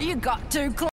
You got too close.